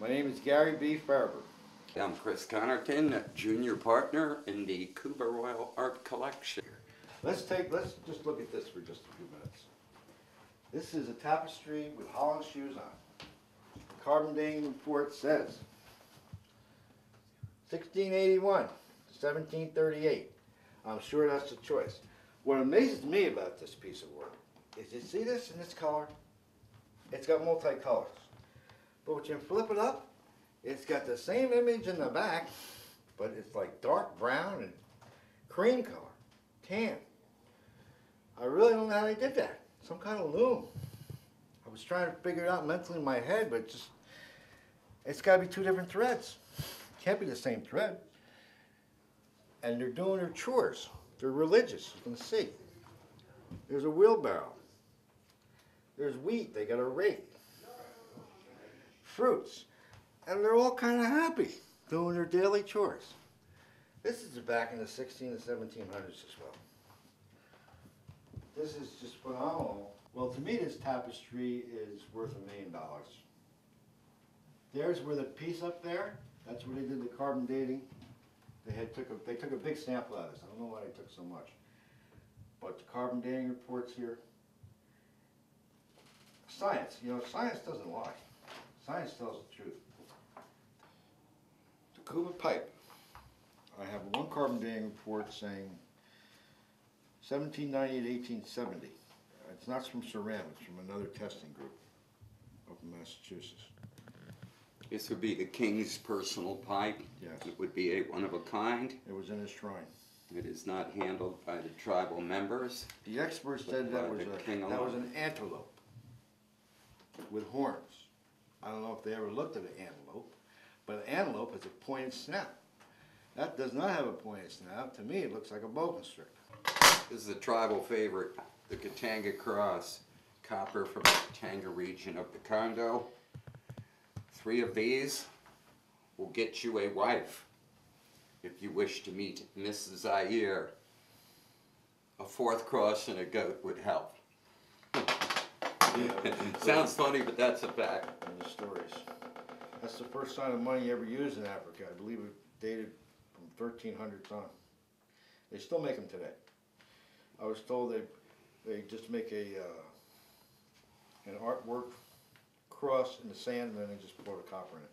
My name is Gary B. Faerber. I'm Chris Connerton, junior partner in the Kuba Royal Art Collection. Let's take, let's just look at this for just a few minutes. This is a tapestry with Holland shoes on. Carbon dating report says 1681 to 1738. I'm sure that's the choice. What amazes me about this piece of work is you see this in this color? It's got multicolors. But when you flip it up, it's got the same image in the back, but it's like dark brown and cream color, tan. I really don't know how they did that. Some kind of loom. I was trying to figure it out mentally in my head, but just, it's gotta be two different threads. Can't be the same thread. And they're doing their chores. They're religious, you can see. There's a wheelbarrow. There's wheat, they got a rake. Fruits. And they're all kind of happy doing their daily chores. This is back in the 16 and 1700s as well. This is just phenomenal. Well, to me, this tapestry is worth a million dollars. There's where the piece up there, that's where they did the carbon dating. They had took a, they took a big sample out of this. I don't know why they took so much. But the carbon dating reports here. Science, you know, science doesn't lie. Science tells the truth. The Kuba pipe. I have one carbon dating report saying 1790 to 1870. It's not from Ceram, it's from another testing group up in Massachusetts. This would be the king's personal pipe. Yes. It would be a one of a kind. It was in his shrine. It is not handled by the tribal members. The experts said that was a, king that was an antelope with horns. I don't know if they ever looked at an antelope, but an antelope has a pointed snout. That does not have a pointed snout. To me, it looks like a boa constrictor. This is a tribal favorite, the Katanga Cross, copper from the Katanga region of the Congo. Three of these will get you a wife if you wish to meet Mrs. Zaire. A fourth cross and a goat would help. Sounds funny, but that's a fact. in the stories. That's the first sign of money ever used in Africa. I believe it dated from 1300s on. They still make them today. I was told they they just make a uh, an artwork cross in the sand and then they just pour the copper in it.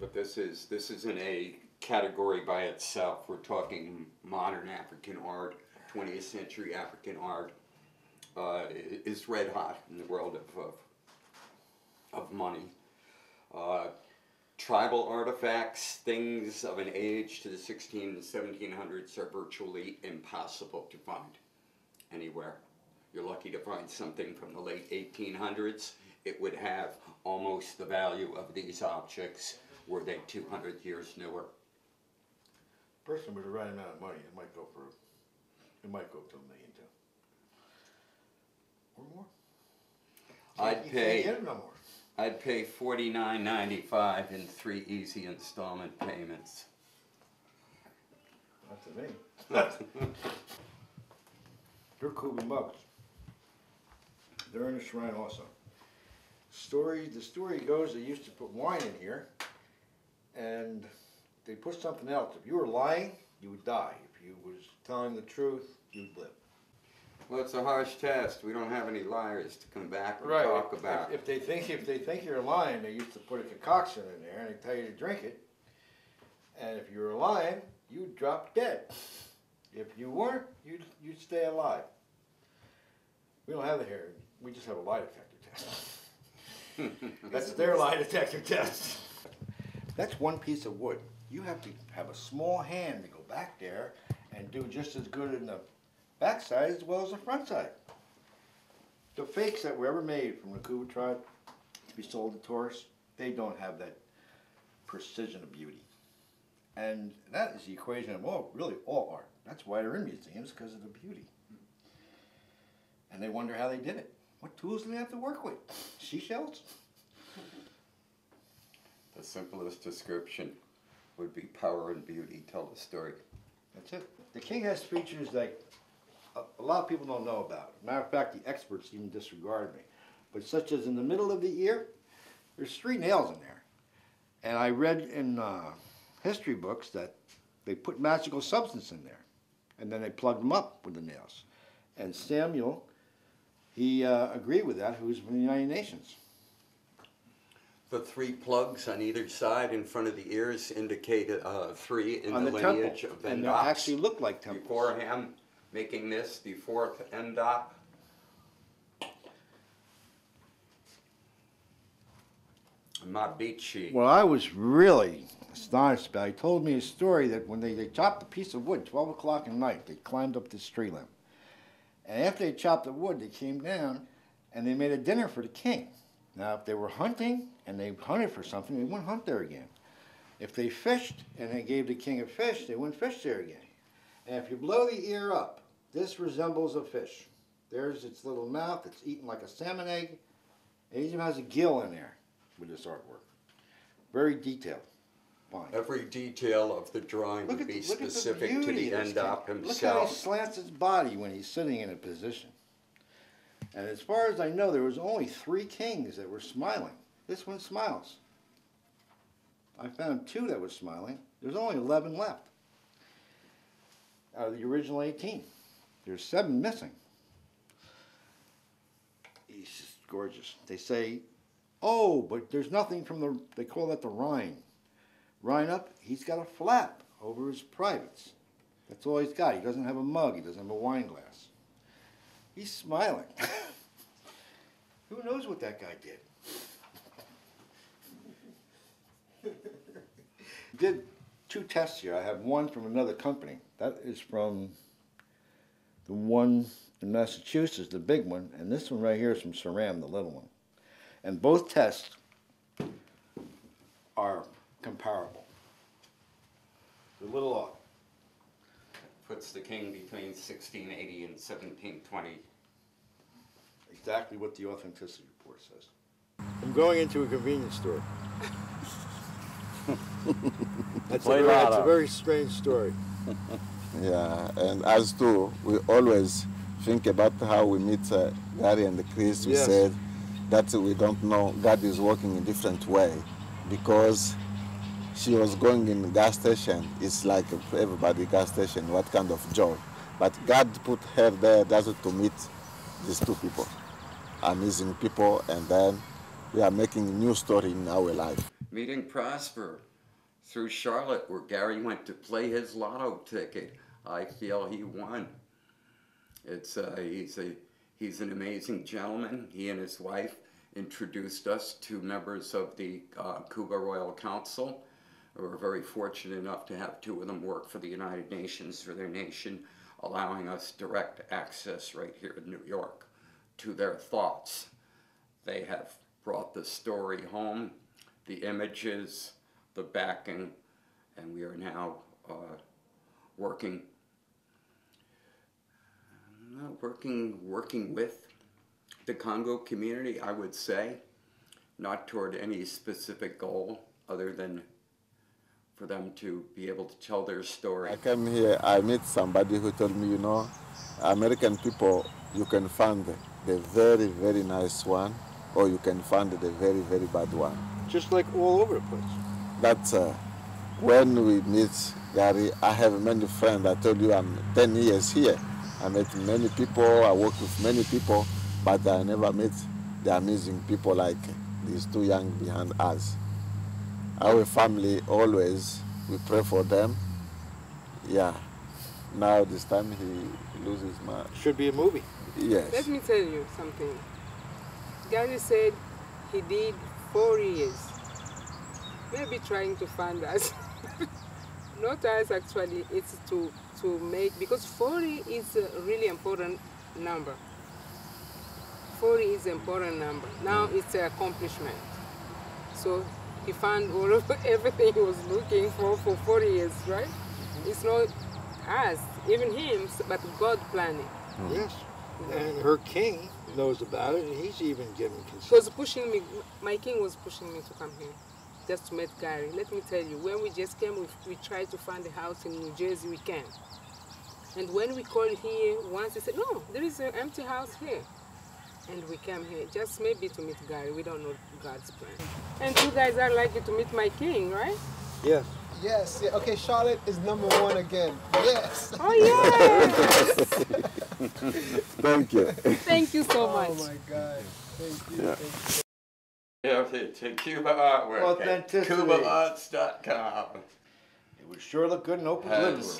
But this is, this is in a category by itself. We're talking modern African art, twentieth century African art. Uh, is red hot in the world of, of, of money. Uh, tribal artifacts, things of an age to the sixteen and seventeen hundreds are virtually impossible to find anywhere. You're lucky to find something from the late eighteen hundreds. It would have almost the value of these objects were they two hundred years newer. Person with the right amount of money, it might go for it might go to a million. Or more. I'd You can't pay, get it no more. I'd pay forty-nine ninety-five in three easy installment payments. Not to me. They're Cuban mugs. They're in the shrine also. Story, the story goes, they used to put wine in here, and they put something else. If you were lying, you would die. If you was telling the truth, you'd live. Well, it's a harsh test. We don't have any liars to come back and talk If- about. If they think, if they think you're lying, they used to put a concoction in there, and they tell you to drink it. And if you were lying, you'd drop dead. If you weren't, you'd, you'd stay alive. We don't have it here, we just have a lie detector test. That's their lie detector test. That's one piece of wood. You have to have a small hand to go back there and do just as good in the backside as well as the front side. The fakes that were ever made from the tribe to be sold to tourists, they don't have that precision of beauty. And that is the equation of all, really all art. That's why they're in museums, because of the beauty. And they wonder how they did it. What tools do they have to work with? Seashells? The simplest description would be power and beauty. Tell the story. That's it. The king has features that a, a lot of people don't know about. Matter of fact, the experts even disregard me. But such as in the middle of the ear, there's three nails in there. And I read in uh, history books that they put magical substance in there, and then they plugged them up with the nails. And Samuel, he uh, agreed with that, who's from the United Nations. The three plugs on either side in front of the ears indicate uh, three in the, the, temple, lineage of the and they actually look like temples. Before him making this, the fourth Ndop. Mabichi. Well, I was really astonished it. He told me a story that when they, they chopped a piece of wood, twelve o'clock at night, they climbed up this tree limb, and after they chopped the wood, they came down, and they made a dinner for the king. Now, if they were hunting and they hunted for something, they wouldn't hunt there again. If they fished and they gave the king a fish, they wouldn't fish there again. And if you blow the ear up, this resembles a fish. There's its little mouth. It's eaten like a salmon egg. It even has a gill in there with this artwork. Very detailed. Fine. Every detail of the drawing Look would be the, at the specific to the this Ndop king. Look how he himself. slants his body when he's sitting in a position. And as far as I know, there was only three kings that were smiling. This one smiles. I found two that were smiling. There's only 11 left out of the original 18. There's seven missing. He's just gorgeous. They say, oh, but there's nothing from the, they call that the Rhine. Rhine up, he's got a flap over his privates. That's all he's got. He doesn't have a mug, he doesn't have a wine glass. He's smiling. Who knows what that guy did? did two tests here. I have one from another company. That is from the one in Massachusetts, the big one, and this one right here is from Saram, the little one. And both tests are comparable. A little off. Puts the king between 1680 and 1720. Exactly what the authenticity report says. I'm going into a convenience store. that's, a very, that's a very strange story. Yeah, and as too, we always think about how we meet uh, Gary and Chris. We Yes. said that we don't know God is working in different way because she was going in gas station. It's like everybody gas station. What kind of job? But God put her there just to meet these two people, amazing people, and then we are making a new story in our life. Meeting Prosper through Charlotte, where Gary went to play his lotto ticket. I feel he won. It's he's a he's an amazing gentleman. He and his wife introduced us to members of the uh, Kuba Royal Council. We were very fortunate enough to have two of them work for the United Nations for their nation, allowing us direct access right here in New York to their thoughts. They have brought the story home, the images, the backing, and we are now uh, working, uh, working, working with the Congo community. I would say, not toward any specific goal other than for them to be able to tell their story. I came here, I met somebody who told me, you know, American people, you can find the very, very nice one, or you can find the very, very bad one. Just like all over the place. That's uh, when we meet Gary, I have many friends. I told you I'm 10 years here. I met many people, I work with many people, but I never met the amazing people like these two young behind us. Our family always, we pray for them. Yeah. Now this time he loses my, Should be a movie. yes. Let me tell you something. Gary said he did four years. Maybe trying to find us. Not us actually, it's to, to make, because 40 is a really important number. 40 is an important number. Now mm. it's an accomplishment. So he found all of everything he was looking for for 40 years, right? Mm-hmm. It's not us, even him, but God planning. Mm-hmm. Yes. And her king knows about it, and he's even given He consent. was pushing me. My king was pushing me to come here, just to meet Gary. Let me tell you, when we just came, we, we tried to find a house in New Jersey. We can. And when we called here, once they said, "No, there is an empty house here," And we came here just maybe to meet Gary. We don't know God's plan. And you guys are likely to meet my king, right? Yes. Yes. Yeah. Okay. Charlotte is number one again. Yes. Oh yes! Thank you. Thank you so oh much. Oh my God. Thank you. Yeah. Thank Yeah, to, Kuba Artwork Authenticity. KubaArts.com. It would sure look good in Oprah's living room.